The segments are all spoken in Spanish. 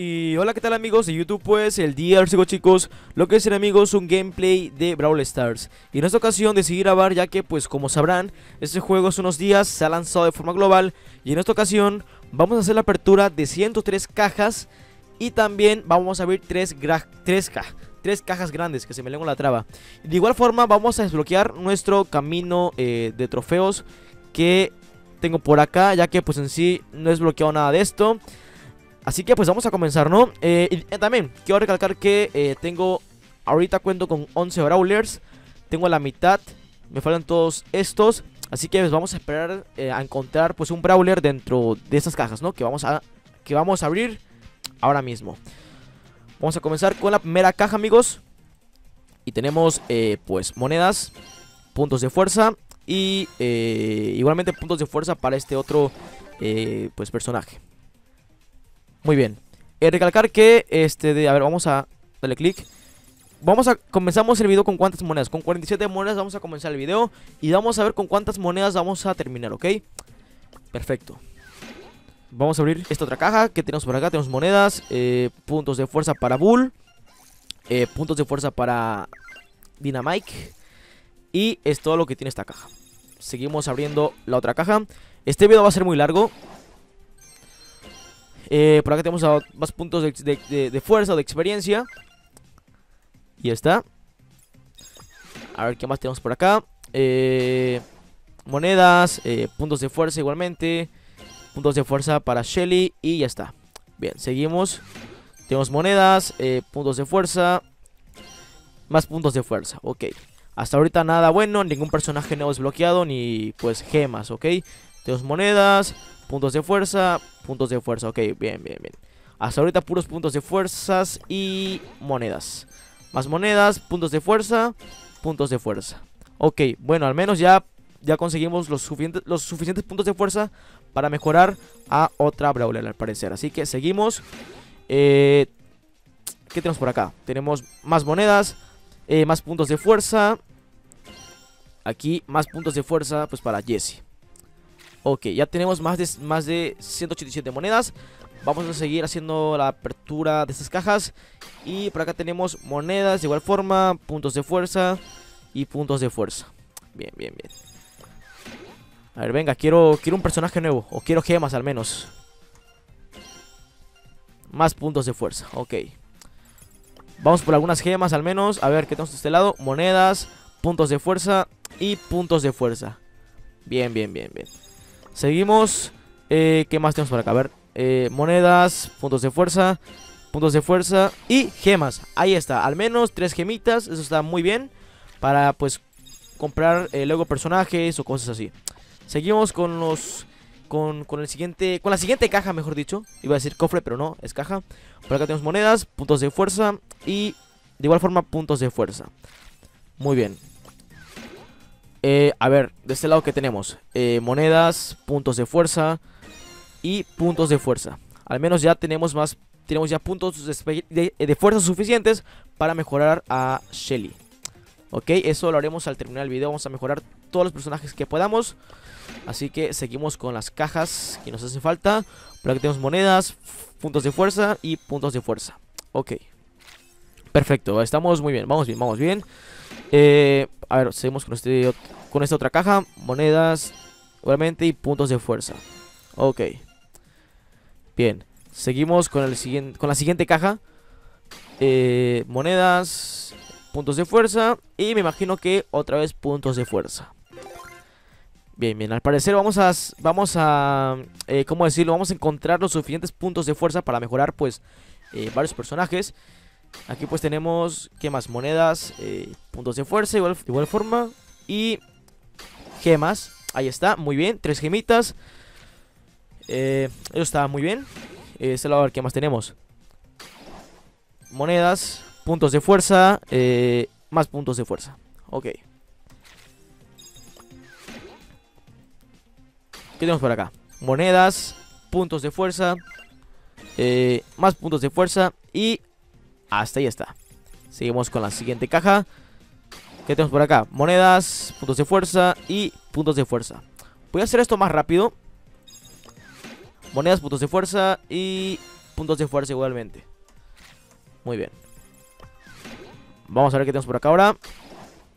Y hola qué tal amigos de YouTube pues el día hoy chicos Lo que es amigos un gameplay de Brawl Stars. Y en esta ocasión decidí grabar ya que pues como sabrán Este juego hace unos días se ha lanzado de forma global. Y en esta ocasión vamos a hacer la apertura de 103 cajas. Y también vamos a abrir 3, 3, tres cajas grandes que se me lengua la traba. De igual forma vamos a desbloquear nuestro camino eh, de trofeos Que tengo por acá ya que pues en sí no he desbloqueado nada de esto Así que pues vamos a comenzar, ¿no? Eh, y eh, también quiero recalcar que eh, tengo, ahorita cuento con 11 Brawlers Tengo la mitad, me faltan todos estos Así que pues vamos a esperar a encontrar pues un Brawler dentro de estas cajas, ¿no? Que vamos a, que vamos a abrir ahora mismo Vamos a comenzar con la primera caja, amigos Y tenemos pues monedas, puntos de fuerza Y igualmente puntos de fuerza para este otro pues personaje muy bien. Eh, recalcar que, este, de, a ver, vamos a darle clic. Vamos a, comenzamos el video con cuántas monedas. Con 47 monedas vamos a comenzar el video. Y vamos a ver con cuántas monedas vamos a terminar, ¿ok? Perfecto. Vamos a abrir esta otra caja que tenemos por acá. Tenemos monedas, eh, puntos de fuerza para Bull, eh, puntos de fuerza para Dynamite. Y es todo lo que tiene esta caja. Seguimos abriendo la otra caja. Este video va a ser muy largo. Eh, por acá tenemos más puntos de, fuerza o de experiencia. Y está. A ver qué más tenemos por acá. Eh, monedas, eh, puntos de fuerza igualmente. Puntos de fuerza para Shelly y ya está. Bien, seguimos. Tenemos monedas, puntos de fuerza. Más puntos de fuerza, ok. Hasta ahorita nada bueno, ningún personaje nuevo desbloqueado, ni pues gemas, ok. Tenemos monedas, puntos de fuerza, puntos de fuerza. Ok, bien, bien, bien. Hasta ahorita puros puntos de fuerzas y monedas. Más monedas, puntos de fuerza, puntos de fuerza. Ok, bueno, al menos ya, ya conseguimos los suficientes, los suficientes puntos de fuerza para mejorar a otra Brawler al parecer. Así que seguimos. Eh, ¿Qué tenemos por acá? Tenemos más monedas, eh, más puntos de fuerza. Aquí más puntos de fuerza pues para Jesse. Ok, ya tenemos más de, más de 187 monedas. Vamos a seguir haciendo la apertura de estas cajas. Y por acá tenemos monedas de igual forma Puntos de fuerza Y puntos de fuerza. Bien, bien, bien. A ver, venga, quiero, quiero un personaje nuevo O quiero gemas al menos. Más puntos de fuerza, ok. Vamos por algunas gemas al menos. A ver, ¿qué tenemos de este lado? Monedas, puntos de fuerza y puntos de fuerza. Bien, bien, bien, bien Seguimos. Eh, ¿Qué más tenemos por acá? A ver. Eh, monedas, puntos de fuerza, puntos de fuerza y gemas. Ahí está. Al menos tres gemitas. Eso está muy bien. Para pues comprar eh, luego personajes o cosas así. Seguimos con los... Con, con, el siguiente... Con la siguiente caja, mejor dicho. Iba a decir cofre, pero no, es caja. Por acá tenemos monedas, puntos de fuerza y de igual forma puntos de fuerza. Muy bien. Eh, a ver, de este lado que tenemos eh, monedas, puntos de fuerza y puntos de fuerza. Al menos ya tenemos más, tenemos ya puntos de, fuerza suficientes para mejorar a Shelly. Ok, eso lo haremos al terminar el video. Vamos a mejorar todos los personajes que podamos. Así que seguimos con las cajas que nos hace falta. Por aquí tenemos monedas, puntos de fuerza y puntos de fuerza. Ok. Perfecto, estamos muy bien, vamos bien, vamos bien. Eh, a ver, seguimos con, este, con esta otra caja. Monedas, igualmente, y puntos de fuerza. Ok. Bien. Seguimos con, el siguiente, con la siguiente caja. Eh, monedas, puntos de fuerza. Y me imagino que otra vez puntos de fuerza. Bien, bien, al parecer vamos a, vamos a, eh, ¿cómo decirlo? Vamos a encontrar los suficientes puntos de fuerza para mejorar, pues, eh, varios personajes. Aquí pues tenemos, ¿qué más? Monedas, eh, puntos de fuerza, igual, igual forma. Y gemas, ahí está, muy bien, tres gemitas. Eh, eso está muy bien. Eh, este lado a ver qué más tenemos. Monedas, puntos de fuerza, eh, más puntos de fuerza. Ok. ¿Qué tenemos por acá? Monedas, puntos de fuerza, más puntos de fuerza y hasta ahí está. Seguimos con la siguiente caja. ¿Qué tenemos por acá? Monedas, puntos de fuerza y puntos de fuerza. Voy a hacer esto más rápido. Monedas, puntos de fuerza y puntos de fuerza igualmente. Muy bien. Vamos a ver qué tenemos por acá ahora.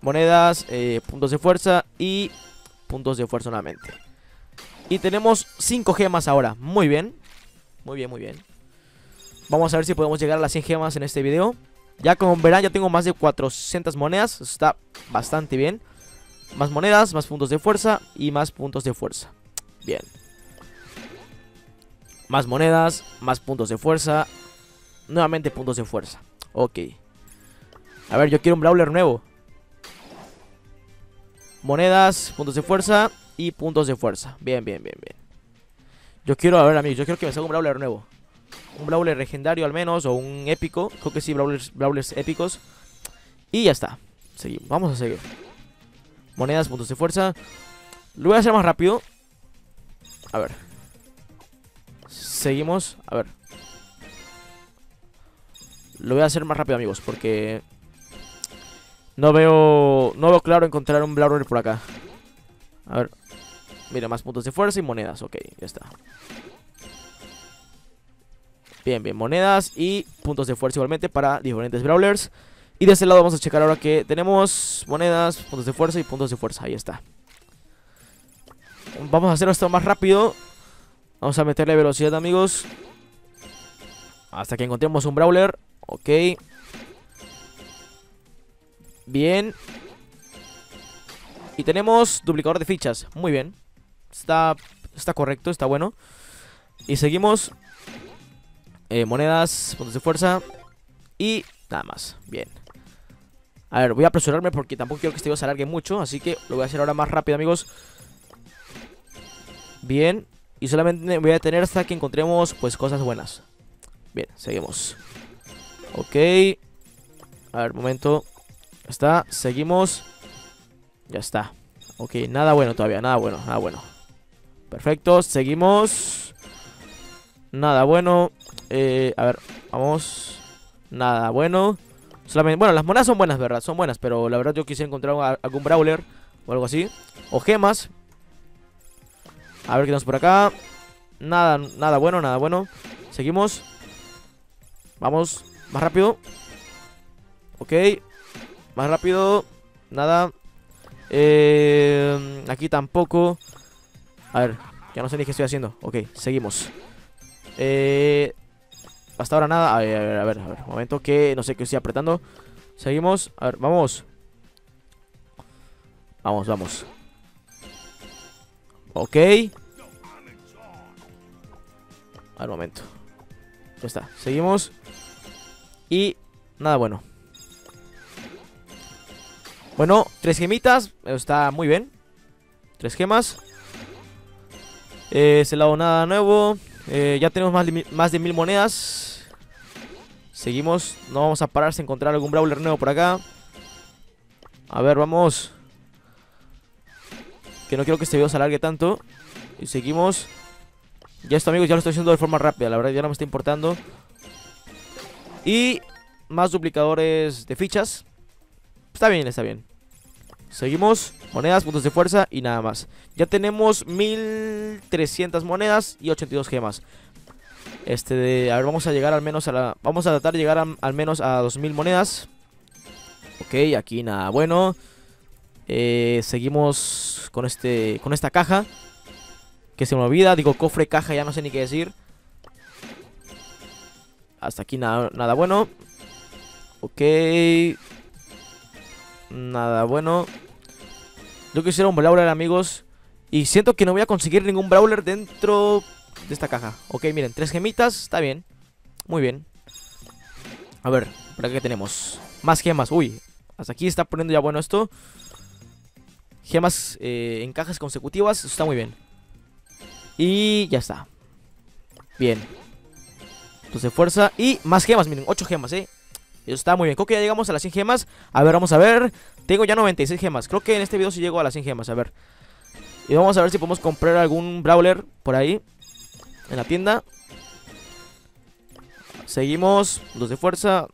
Monedas, eh, puntos de fuerza y puntos de fuerza nuevamente. Y tenemos 5 gemas ahora. Muy bien. Muy bien, muy bien. Vamos a ver si podemos llegar a las 100 gemas en este video. Ya como verán, ya tengo más de 400 monedas. está bastante bien. Más monedas, más puntos de fuerza y más puntos de fuerza. Bien. Más monedas, más puntos de fuerza. Nuevamente puntos de fuerza. Ok. A ver, yo quiero un Brawler nuevo. Monedas, puntos de fuerza y puntos de fuerza. Bien, bien, bien, bien. Yo quiero, a ver, amigos, yo quiero que me salga un Brawler nuevo. Un Brawler legendario al menos, o un épico. Creo que sí, Brawlers, épicos. Y ya está. Seguimos, vamos a seguir. Monedas, puntos de fuerza. Lo voy a hacer más rápido. A ver. Seguimos. A ver. Lo voy a hacer más rápido, amigos, porque no veo no veo claro encontrar un Brawler por acá. A ver. Mira, más puntos de fuerza y monedas. Ok, ya está. Bien, bien, monedas y puntos de fuerza igualmente para diferentes Brawlers. Y de este lado vamos a checar ahora que tenemos monedas, puntos de fuerza y puntos de fuerza. Ahí está. Vamos a hacer esto más rápido. Vamos a meterle velocidad, amigos. Hasta que encontremos un Brawler. Ok. Bien. Y tenemos duplicador de fichas. Muy bien. Está, está correcto, está bueno. Y seguimos. Eh, monedas, puntos de fuerza. Y nada más. Bien. A ver, voy a apresurarme porque tampoco quiero que este video se alargue mucho. Así que lo voy a hacer ahora más rápido, amigos. Bien. Y solamente voy a detener hasta que encontremos, pues, cosas buenas. Bien, seguimos. Ok. A ver, momento. Ya está, seguimos. Ya está. Ok, nada bueno todavía, nada bueno, nada bueno. Perfecto, seguimos. Nada bueno. Eh, a ver, vamos. Nada bueno. Solamente, bueno, las monedas son buenas, ¿verdad? Son buenas, pero la verdad yo quisiera encontrar algún brawler o algo así. O gemas. A ver qué tenemos por acá. Nada, nada bueno, nada bueno. Seguimos. Vamos, más rápido. Ok. Más rápido. Nada. Eh, aquí tampoco. A ver, ya no sé ni qué estoy haciendo. Ok, seguimos. Eh, hasta ahora nada. A ver, a ver, a ver, a ver. Momento que no sé qué estoy apretando. Seguimos. A ver, vamos. Vamos, vamos. Ok. A ver, momento. Ya está. Seguimos. Y nada bueno. Bueno, tres gemitas. Está muy bien. Tres gemas. Eh, ese lado nada nuevo. Eh, ya tenemos más más de mil monedas. Seguimos. No vamos a parar sin encontrar algún brawler nuevo por acá. A ver, vamos. Que no quiero que este video se alargue tanto. Y seguimos. Ya esto, amigos, ya lo estoy haciendo de forma rápida. La verdad, ya no me está importando. Y más duplicadores de fichas. Está bien, está bien. Seguimos, monedas, puntos de fuerza y nada más. Ya tenemos 1300 monedas y 82 gemas. Este de, a ver, vamos a llegar al menos a la vamos a tratar de llegar al menos a 2000 monedas. Ok, aquí nada bueno. Eh, seguimos con este con esta caja que se me olvida, digo cofre caja, ya no sé ni qué decir. Hasta aquí nada, nada bueno. Ok. Nada bueno. Yo quisiera un Brawler, amigos. Y siento que no voy a conseguir ningún Brawler dentro de esta caja. Ok, miren, tres gemitas. Está bien. Muy bien. A ver, por acá tenemos. Más gemas. Uy, hasta aquí está poniendo ya bueno esto. Gemas eh, en cajas consecutivas. Está muy bien. Y ya está. Bien. Entonces fuerza. Y más gemas, miren. Ocho gemas, eh. Eso está muy bien. Creo que ya llegamos a las 100 gemas. A ver, vamos a ver. Tengo ya 96 gemas. Creo que en este video sí llego a las 100 gemas. A ver. Y vamos a ver si podemos comprar algún brawler por ahí. En la tienda. Seguimos. Puntos de fuerza.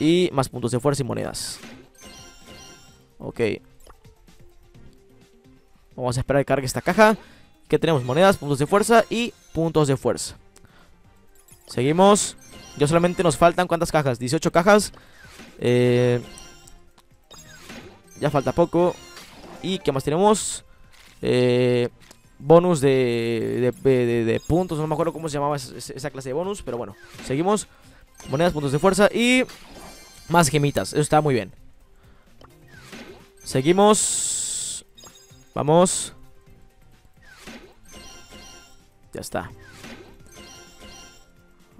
Y más puntos de fuerza y monedas. Ok. Vamos a esperar que cargue esta caja. Que tenemos monedas, puntos de fuerza y puntos de fuerza. Seguimos. Yo solamente nos faltan ¿cuántas cajas? 18 cajas. Eh, ya falta poco. ¿Y qué más tenemos? Eh, bonus de, de, puntos. No me acuerdo cómo se llamaba esa clase de bonus. Pero bueno, seguimos. Monedas, puntos de fuerza y más gemitas. Eso está muy bien. Seguimos. Vamos. Ya está.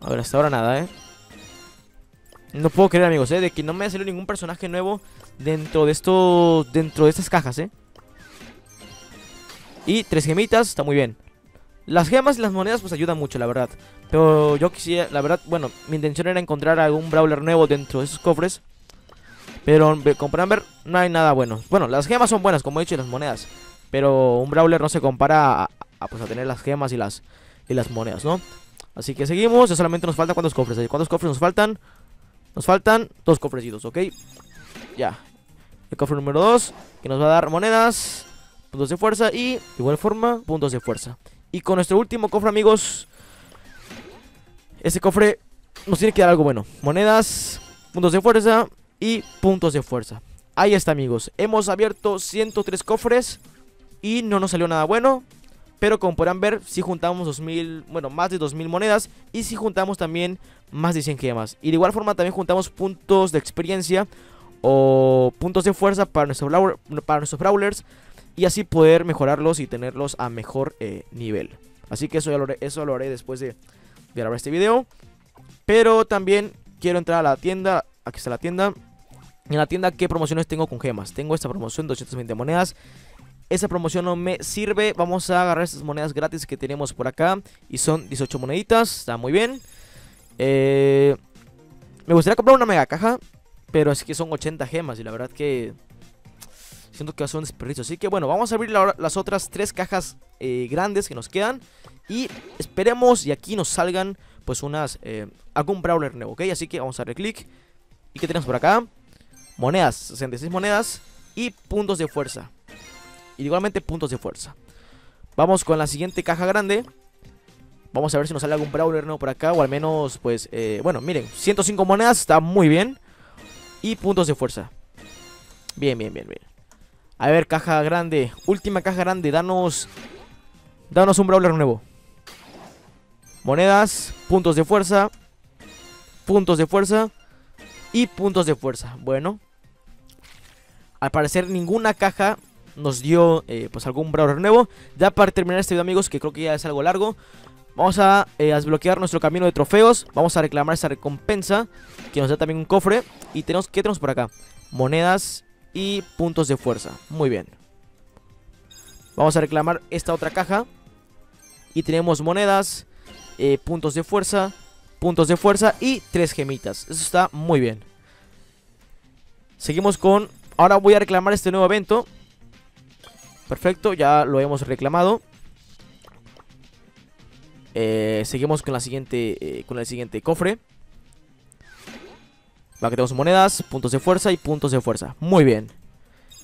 A ver, hasta ahora nada, ¿eh? No puedo creer, amigos, ¿eh? De que no me ha salido ningún personaje nuevo dentro de estos... Dentro de estas cajas, ¿eh? Y tres gemitas, está muy bien. Las gemas y las monedas pues ayudan mucho, la verdad. Pero yo quisiera, la verdad, bueno, mi intención era encontrar algún brawler nuevo dentro de esos cofres. Pero con ver no hay nada bueno. Bueno, las gemas son buenas, como he dicho, y las monedas. Pero un brawler no se compara a, pues, a tener las gemas y las, y las monedas, ¿no? Así que seguimos, ya solamente nos faltan cuántos cofres. ¿Cuántos cofres nos faltan? Nos faltan dos cofrecitos, ¿ok? Ya. El cofre número 2, que nos va a dar monedas, puntos de fuerza y, de igual forma, puntos de fuerza. Y con nuestro último cofre, amigos, este cofre nos tiene que dar algo bueno. Monedas, puntos de fuerza y puntos de fuerza. Ahí está, amigos. Hemos abierto 103 cofres y no nos salió nada bueno. Pero como podrán ver, si juntamos 2000, bueno, más de 2000 monedas y si juntamos también más de 100 gemas. Y de igual forma también juntamos puntos de experiencia o puntos de fuerza para, nuestro para nuestros brawlers y así poder mejorarlos y tenerlos a mejor eh, nivel. Así que eso, ya lo haré, eso lo haré después de, grabar este video. Pero también quiero entrar a la tienda. Aquí está la tienda. En la tienda, ¿qué promociones tengo con gemas? Tengo esta promoción, 220 monedas. Esa promoción no me sirve. Vamos a agarrar estas monedas gratis que tenemos por acá. Y son 18 moneditas. Está muy bien. Eh, me gustaría comprar una mega caja. Pero es que son 80 gemas. Y la verdad que siento que va a ser un desperdicio. Así que bueno, vamos a abrir las otras tres cajas eh, grandes que nos quedan. Y esperemos y aquí nos salgan pues unas... Eh, algún brawler nuevo, ¿ok? Así que vamos a darle clic. ¿Y qué tenemos por acá? Monedas, 66 monedas y puntos de fuerza. Igualmente puntos de fuerza. Vamos con la siguiente caja grande. Vamos a ver si nos sale algún brawler nuevo por acá. O al menos, pues, eh, bueno, miren. 105 monedas, está muy bien. Y puntos de fuerza. Bien, bien, bien, bien. A ver, caja grande. Última caja grande. Danos... Danos un brawler nuevo. Monedas, puntos de fuerza, puntos de fuerza y puntos de fuerza. Bueno, al parecer ninguna caja nos dio eh, pues algún brawler nuevo. Ya para terminar este video amigos, que creo que ya es algo largo, vamos a, eh, desbloquear nuestro camino de trofeos. Vamos a reclamar esa recompensa que nos da también un cofre. Y tenemos, ¿qué tenemos por acá? Monedas y puntos de fuerza. Muy bien. Vamos a reclamar esta otra caja. Y tenemos monedas, eh, puntos de fuerza, puntos de fuerza y tres gemitas. Eso está muy bien. Seguimos con... Ahora voy a reclamar este nuevo evento. Perfecto, ya lo hemos reclamado. Eh, seguimos con la siguiente eh, con el siguiente cofre. Va, que tenemos monedas, puntos de fuerza y puntos de fuerza. Muy bien.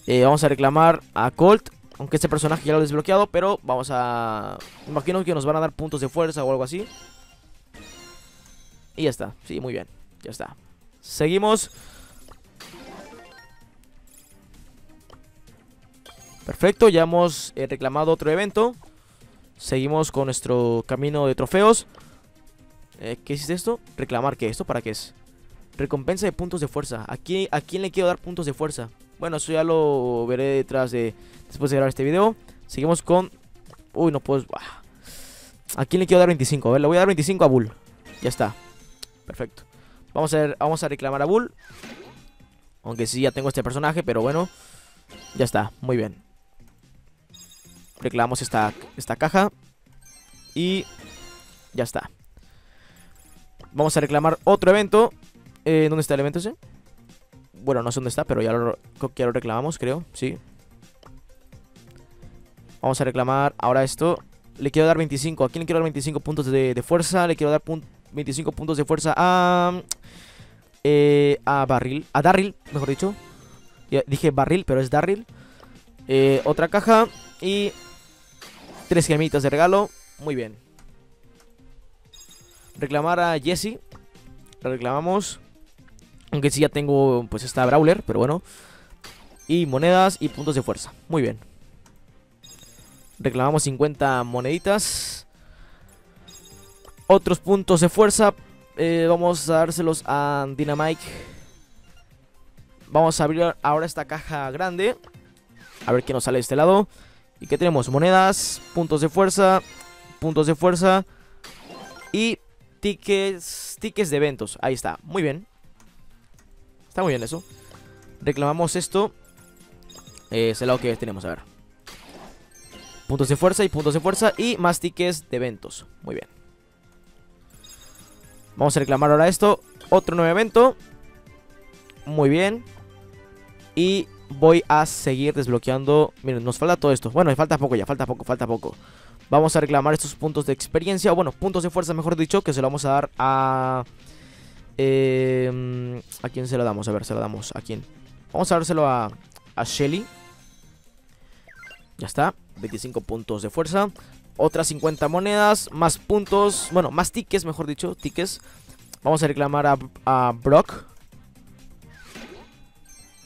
vamos a reclamar a Colt. Aunque este personaje ya lo he desbloqueado, pero vamos a... Imagino que nos van a dar puntos de fuerza o algo así. Y ya está, sí, muy bien, ya está. Seguimos. Perfecto, ya hemos eh, reclamado otro evento. Seguimos con nuestro camino de trofeos. Eh, ¿Qué es esto? Reclamar, ¿qué? ¿Esto para qué es? Recompensa de puntos de fuerza. ¿A quién, ¿A quién le quiero dar puntos de fuerza? Bueno, eso ya lo veré detrás de... Después de grabar este video. Seguimos con... Uy, no puedo... ¿A quién le quiero dar 25? A ver, le voy a dar 25 a Bull. Ya está. Perfecto. Vamos a, vamos a reclamar a Bull. Aunque sí, ya tengo este personaje, pero bueno. Ya está, muy bien. Reclamamos esta, esta caja. Y ya está. Vamos a reclamar otro evento. Eh, ¿Dónde está el evento ese? Bueno, no sé dónde está, pero ya lo, ya reclamamos, creo. Sí. Vamos a reclamar ahora esto. Le quiero dar 25. ¿A quién le quiero dar 25 puntos de, fuerza? Le quiero dar 25 puntos de fuerza a... Eh, a Barril. A Darryl, mejor dicho. dije Barril, pero es Darryl. Eh, otra caja. Y... Tres gemitas de regalo. Muy bien. reclamar a Jesse. La reclamamos. Aunque sí ya tengo pues esta Brawler, pero bueno. Y monedas y puntos de fuerza. Muy bien. Reclamamos 50 moneditas. Otros puntos de fuerza. Eh, vamos a dárselos a Dynamite. Vamos a abrir ahora esta caja grande. A ver qué nos sale de este lado. ¿Y qué tenemos? Monedas, puntos de fuerza, puntos de fuerza y tickets, tickets de eventos. Ahí está, muy bien. Está muy bien eso. Reclamamos esto. Eh, es el lado que tenemos, a ver. Puntos de fuerza y puntos de fuerza y más tickets de eventos. Muy bien. Vamos a reclamar ahora esto. Otro nuevo evento. Muy bien. Y voy a seguir desbloqueando. Miren, nos falta todo esto. Bueno, falta poco ya, falta poco, falta poco. Vamos a reclamar estos puntos de experiencia. Bueno, puntos de fuerza, mejor dicho, que se lo vamos a dar a... Eh, ¿A quién se lo damos? A ver, se lo damos. ¿A quién? Vamos a dárselo a, a Shelly. Ya está. 25 puntos de fuerza. Otras 50 monedas. Más puntos. Bueno, más tickets, mejor dicho. Tickets. Vamos a reclamar a, a Brock.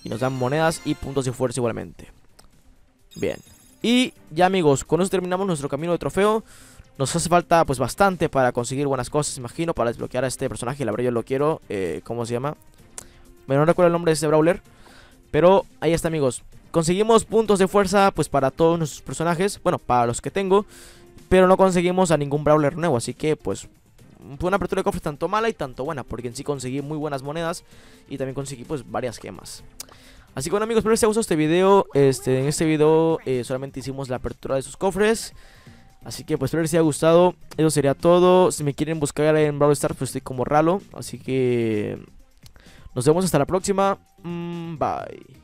Y nos dan monedas y puntos de fuerza igualmente. Bien. Y ya amigos, con eso terminamos nuestro camino de trofeo. Nos hace falta pues bastante para conseguir buenas cosas, imagino, para desbloquear a este personaje. La verdad yo lo quiero. Eh, ¿Cómo se llama? Bueno, no recuerdo el nombre de este brawler. Pero ahí está amigos. Conseguimos puntos de fuerza pues para todos nuestros personajes. Bueno, para los que tengo. Pero no conseguimos a ningún brawler nuevo. Así que pues una apertura de cofres tanto mala y tanto buena. Porque en sí conseguí muy buenas monedas. Y también conseguí pues varias gemas. Así que bueno amigos, espero que les haya gustado este video. Este, en este video eh, solamente hicimos la apertura de sus cofres. Así que pues espero les haya gustado. Eso sería todo. Si me quieren buscar en Brawl pues estoy como Ralo. Así que nos vemos hasta la próxima. Mm, bye.